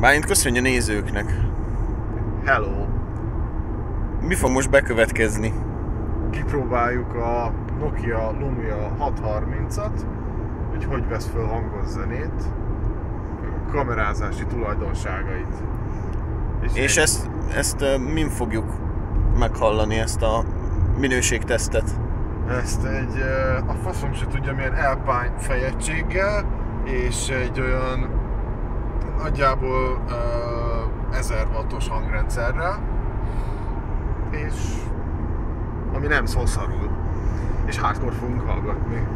Bálint köszönjük a nézőknek. Hello! Mi fog most bekövetkezni? Kipróbáljuk a Nokia Lumia 630-at, hogy hogy vesz föl hangos zenét, a kamerázási tulajdonságait. És egy- ezt, ezt min fogjuk meghallani, ezt a minőségtesztet? Ezt egy, a faszom se tudja milyen Alpine fejegységgel, és egy olyan nagyjából uh, 1000 wattos hangrendszerrel, és ami nem szól szarul. És hardcore fogunk hallgatni.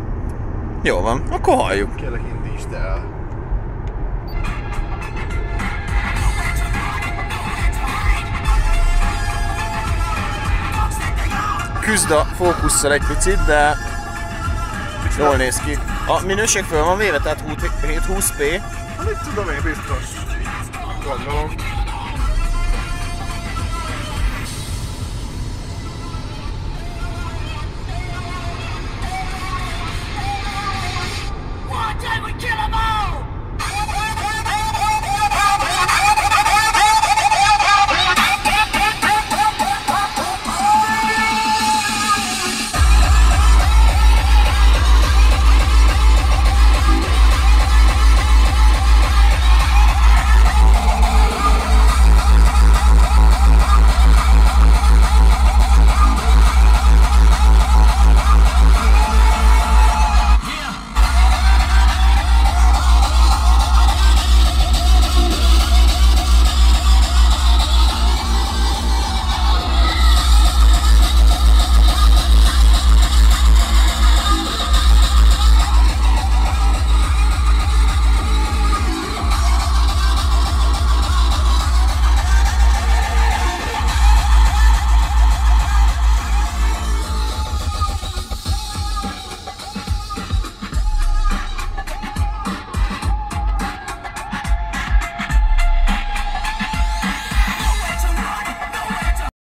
Jó van, akkor halljuk. Kérlek indítsd el. Küzd a fókusszal egy picit, de jól néz ki. A minőség föl van véve, tehát 720p. Esto no he visto.